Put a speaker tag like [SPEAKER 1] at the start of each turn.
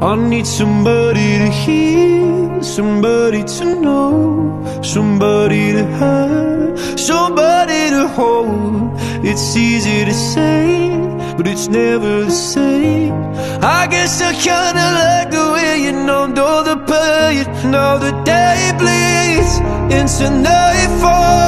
[SPEAKER 1] I need somebody to hear, somebody to know, somebody to have, somebody to hold. It's easy to say, but it's never the same. I guess I kinda like the way you numbed all the pain. Now the day bleeds into nightfall,